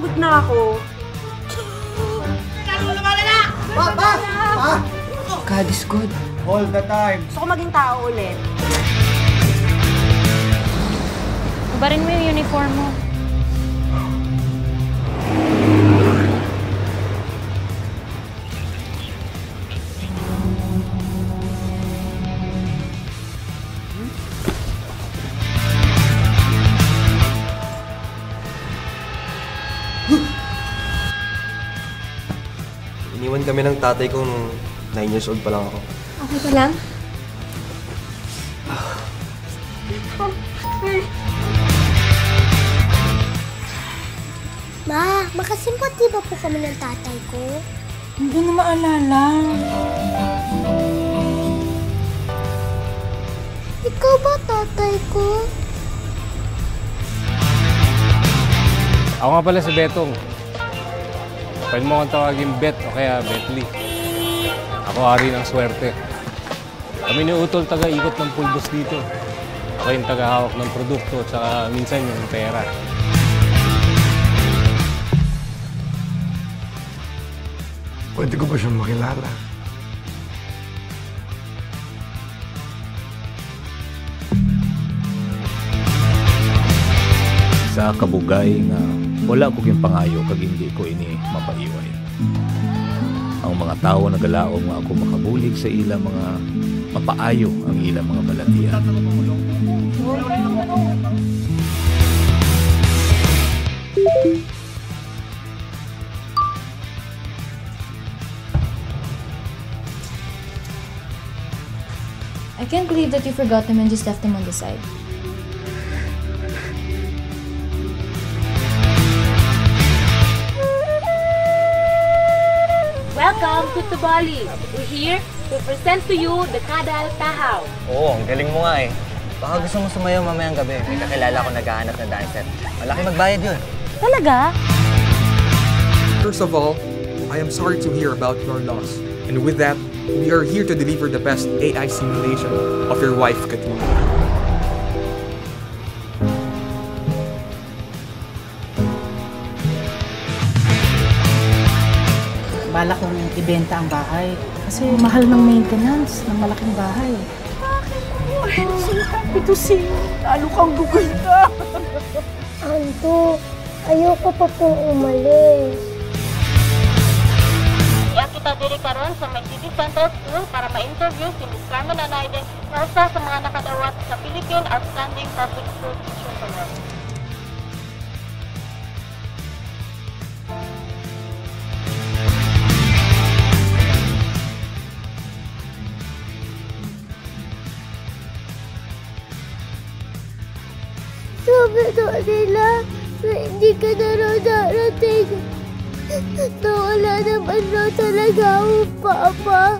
pagod na ako. Pa, pa, pa! God is good. All the time. Gusto ko maging tao ulit. Ubarin mo yung uniform mo. Iniwan kami ng tatay ko nung 9 years old pa lang ako. Okay ka lang? Ma, makasimpati ba po kami ng tatay ko? Hindi na maalala. Ikaw ba tatay ko? Ako nga pala si Betong. Pwede mo akong tawagin Bet o kaya Betly. Ako hari ng swerte. Kami ni Utol taga-ikot ng pulbos dito. Ako yung taga-hawak ng produkto at saka minsan yung pera. Pwede ko ba siyang makilala? Sa kabugay nga wala ko yung pangayo kag hindi ko ini mapaiway. Ang mga tao nagalaom nga ako makabulig sa ilang mga mapaayo ang ilang mga balatian. I can't believe that you forgot him and just left him on the side. Welcome to Tubali. We're here to present to you the Kadal Tahaw. Oo, ang galing mo nga eh. Baka gusto mo sumayaw mamayang gabi. May kakilala ko naghahanap ng dancer. Malaki magbayad yun. Talaga? First of all, I am sorry to hear about your loss. And with that, we are here to deliver the best AI simulation of your wife, Katrina. Bala kong ibenta ang bahay. Kasi mahal ng maintenance ng malaking bahay. So happy to see you. Lalo kang guganda. Anto, ayoko pa pong umalis. Iya kita diri karon sa City Center School para ma-interview si Ms. Carmen Anaide na usa sa mga nakadawat sa Philippine Outstanding Public School Teacher Award. Sabi daw nila na hindi ka na raw darating. Na wala naman raw talaga akong papa.